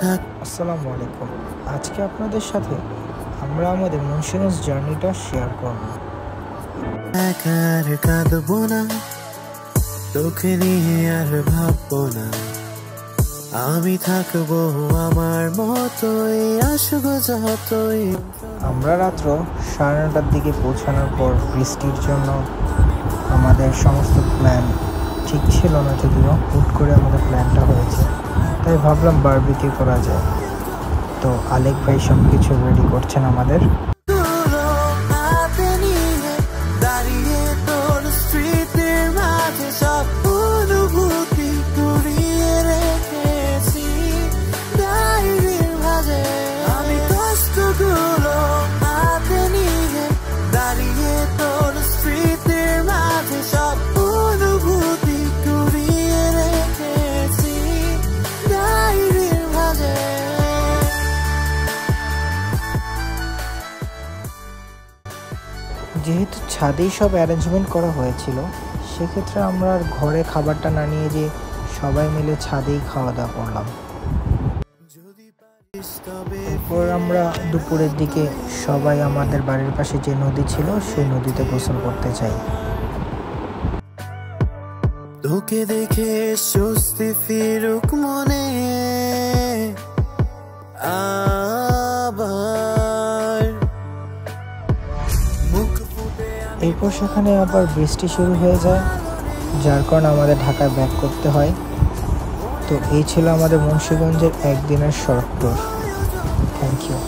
আসসালামু আলাইকুম আজকে আপনাদের সাথে আমরা আমাদের মুন্সিগঞ্জ জার্নিটা শেয়ার করব। একার কাঁদবো না তোকে নিয়ে আর ভাববো না। আমি থাকব আমার মতোই আসব যতই। আমরা রাত্র সাড়ে নটার দিকে পৌঁছানোর পর বৃষ্টির জন্য আমাদের সমস্ত প্ল্যান ঠিক ছিল না যদিও হুট করে আমাদের প্ল্যানটা হয়েছে। তাই ভাবলাম বারবিকিউ করা যায়। তো আলেক ভাই সব কিছু রেডি করছেন আমাদের। যেহেতু ছাদেই সব অ্যারেঞ্জমেন্ট করা হয়েছিল, সেক্ষেত্রে আমরা আর ঘরে খাবারটা না নিয়ে যে সবাই মিলে ছাদেই খাওয়া দাওয়া করলাম। এরপর আমরা দুপুরের দিকে সবাই আমাদের বাড়ির পাশে যে নদী ছিল, সেই নদীতে গোসল করতে চাই। তোকে দেখে স্বস্তি ফিরুক মনে এরপর সেখানে আবার বৃষ্টি শুরু হয়ে যায়, যার কারণে আমাদের ঢাকায় ব্যাক করতে হয়। তো এই ছিল আমাদের মুন্সীগঞ্জের একদিনের শর্ট থ্যাংক ইউ